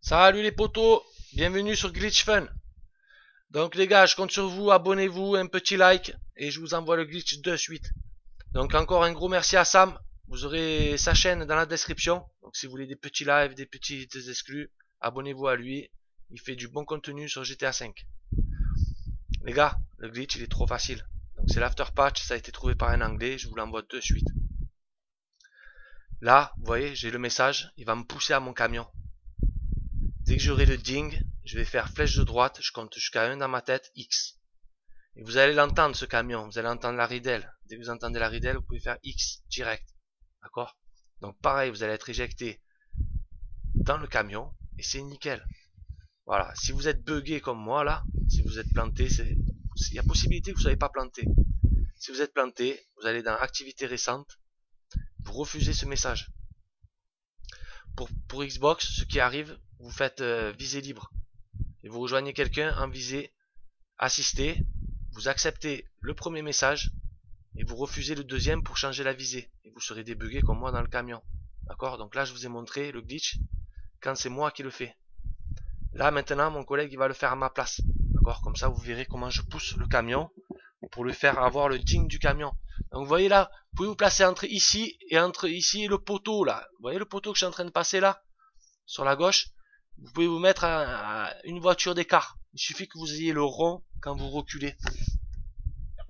Salut les potos, bienvenue sur Glitch Fun. Donc les gars, je compte sur vous, abonnez-vous, un petit like et je vous envoie le glitch de suite. Donc encore un gros merci à Sam, vous aurez sa chaîne dans la description. Donc si vous voulez des petits lives, des petits exclus, abonnez-vous à lui. Il fait du bon contenu sur GTA 5. Les gars, le glitch il est trop facile. Donc c'est l'after patch, ça a été trouvé par un anglais, je vous l'envoie de suite. Là, vous voyez, j'ai le message, il va me pousser à mon camion. Dès que j'aurai le ding, je vais faire flèche de droite, je compte jusqu'à 1 dans ma tête, X. Et vous allez l'entendre ce camion, vous allez entendre la ridelle. Dès que vous entendez la ridelle, vous pouvez faire X direct. D'accord? Donc pareil, vous allez être éjecté dans le camion et c'est nickel. Voilà, si vous êtes bugué comme moi là, si vous êtes planté, il y a possibilité que vous ne soyez pas planté. Si vous êtes planté, vous allez dans activité récente, vous refusez ce message. Pour, pour Xbox, ce qui arrive, vous faites euh, visée libre. Et vous rejoignez quelqu'un en visée assistée. Vous acceptez le premier message et vous refusez le deuxième pour changer la visée. Et vous serez débugué comme moi dans le camion. D'accord? Donc là, je vous ai montré le glitch quand c'est moi qui le fais. Là, maintenant, mon collègue, il va le faire à ma place. D'accord? Comme ça, vous verrez comment je pousse le camion pour lui faire avoir le ding du camion. Donc, vous voyez là, vous pouvez vous placer entre ici et entre ici et le poteau, là. Vous voyez le poteau que je suis en train de passer là? Sur la gauche vous pouvez vous mettre à, une voiture d'écart. Il suffit que vous ayez le rond quand vous reculez.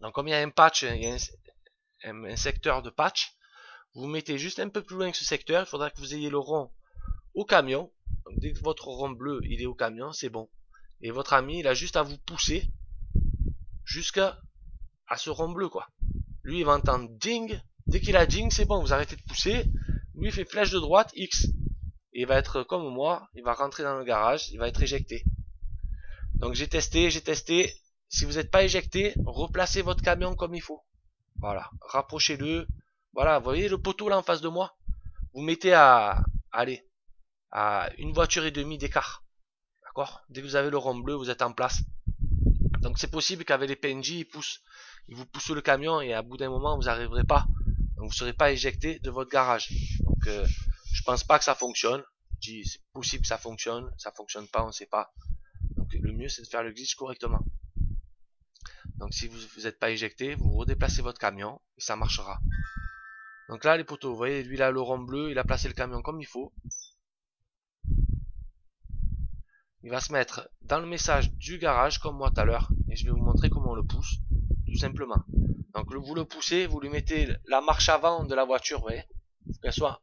Donc comme il y a un patch, un, secteur de patch, vous mettez juste un peu plus loin que ce secteur, il faudra que vous ayez le rond au camion. Donc dès que votre rond bleu il est au camion, c'est bon. Et votre ami, il a juste à vous pousser jusqu'à ce rond bleu quoi. Lui il va entendre ding, dès qu'il a ding, c'est bon, vous arrêtez de pousser. Lui il fait flèche de droite X il va être comme moi, il va rentrer dans le garage, il va être éjecté. Donc j'ai testé, j'ai testé. Si vous n'êtes pas éjecté, replacez votre camion comme il faut. Voilà, rapprochez-le. Voilà, voyez le poteau là en face de moi? Vous mettez à, allez, à une voiture et demie d'écart. D'accord? Dès que vous avez le rond bleu, vous êtes en place. Donc c'est possible qu'avec les PNJ, ils poussent, ils vous poussent le camion et à bout d'un moment, vous n'arriverez pas. Donc vous ne serez pas éjecté de votre garage. Donc euh, je pense pas que ça fonctionne. C'est possible ça fonctionne, ça fonctionne pas, on sait pas. Donc le mieux c'est de faire le glitch correctement. Donc si vous n'êtes pas éjecté, vous redéplacez votre camion et ça marchera. Donc là les poteaux, vous voyez, lui là le rond bleu, il a placé le camion comme il faut. Il va se mettre dans le message du garage comme moi tout à l'heure et je vais vous montrer comment on le pousse tout simplement. Donc vous le poussez, vous lui mettez la marche avant de la voiture, vous voyez, qu'elle soit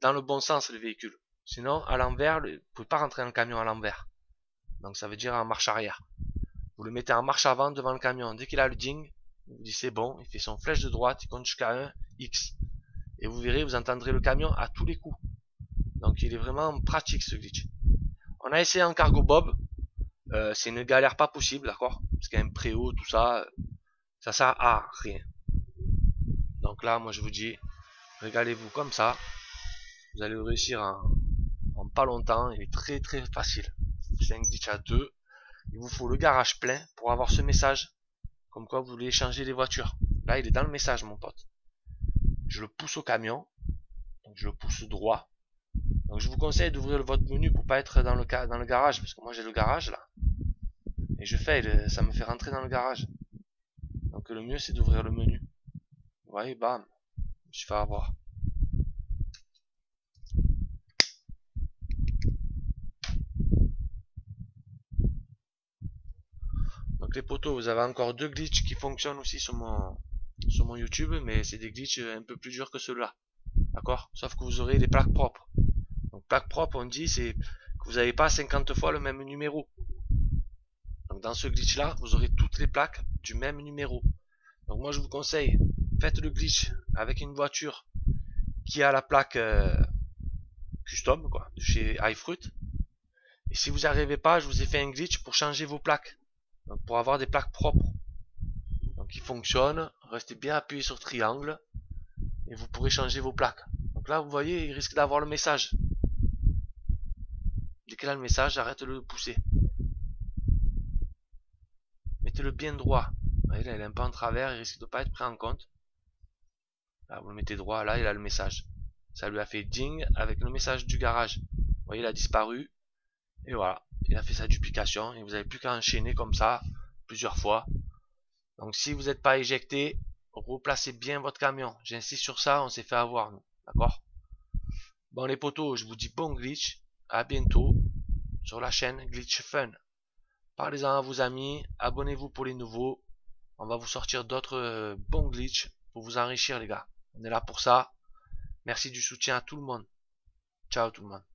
dans le bon sens le véhicule. Sinon, à l'envers, vous ne pouvez pas rentrer dans le camion à l'envers. Donc ça veut dire en marche arrière. Vous le mettez en marche avant devant le camion. Dès qu'il a le ding, vous dites c'est bon, il fait son flèche de droite, il compte jusqu'à 1, X. Et vous verrez, vous entendrez le camion à tous les coups. Donc il est vraiment pratique ce glitch. On a essayé en cargo bob. Euh, c'est une galère pas possible, d'accord? Parce qu'il y a un préau, tout ça. Ça sert à rien. Donc là, moi je vous dis, régalez-vous comme ça. Vous allez réussir pas longtemps. Il est très très facile. C'est un glitch à 2. Il vous faut le garage plein pour avoir ce message. Comme quoi vous voulez échanger les voitures. Là, il est dans le message, mon pote. Je le pousse au camion. Donc je le pousse droit. Donc je vous conseille d'ouvrir votre menu pour pas être dans le, dans le garage. Parce que moi j'ai le garage là. Et je fais, ça me fait rentrer dans le garage. Donc le mieux c'est d'ouvrir le menu. Vous voyez, bam. Je suis fait les potos, vous avez encore deux glitches qui fonctionnent aussi sur mon, sur mon YouTube, mais c'est des glitches un peu plus durs que ceux-là. D'accord? Sauf que vous aurez des plaques propres. Donc plaque propre, on dit, c'est que vous n'avez pas 50 fois le même numéro. Donc dans ce glitch-là, vous aurez toutes les plaques du même numéro. Donc moi je vous conseille, faites le glitch avec une voiture qui a la plaque euh, custom, quoi, de chez iFruit. Et si vous n'arrivez pas, je vous ai fait un glitch pour changer vos plaques. Donc pour avoir des plaques propres. Donc il fonctionne. Restez bien appuyé sur triangle. Et vous pourrez changer vos plaques. Donc là vous voyez il risque d'avoir le message. Dès qu'il a le message, arrête de le pousser. Mettez-le bien droit. Vous voyez là il est un peu en travers, il risque de pas être pris en compte. Là vous le mettez droit, là il a le message. Ça lui a fait ding avec le message du garage. Vous voyez il a disparu. Et voilà, il a fait sa duplication et vous n'avez plus qu'à enchaîner comme ça plusieurs fois. Donc si vous n'êtes pas éjecté, replacez bien votre camion. J'insiste sur ça, on s'est fait avoir nous. D'accord? Bon les potos, je vous dis bon glitch. À bientôt sur la chaîne Glitch Fun. Parlez-en à vos amis, abonnez-vous pour les nouveaux. On va vous sortir d'autres euh, bons glitch pour vous enrichir les gars. On est là pour ça. Merci du soutien à tout le monde. Ciao tout le monde.